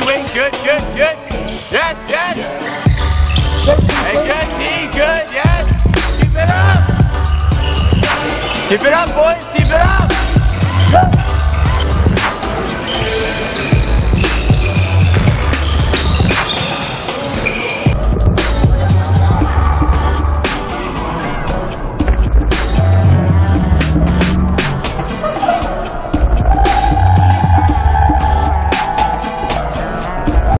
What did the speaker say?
Let just. Good, good, good. Yes, yes. Hey, good, D, good, yes. Keep it up. Keep it up, boys. Keep it up.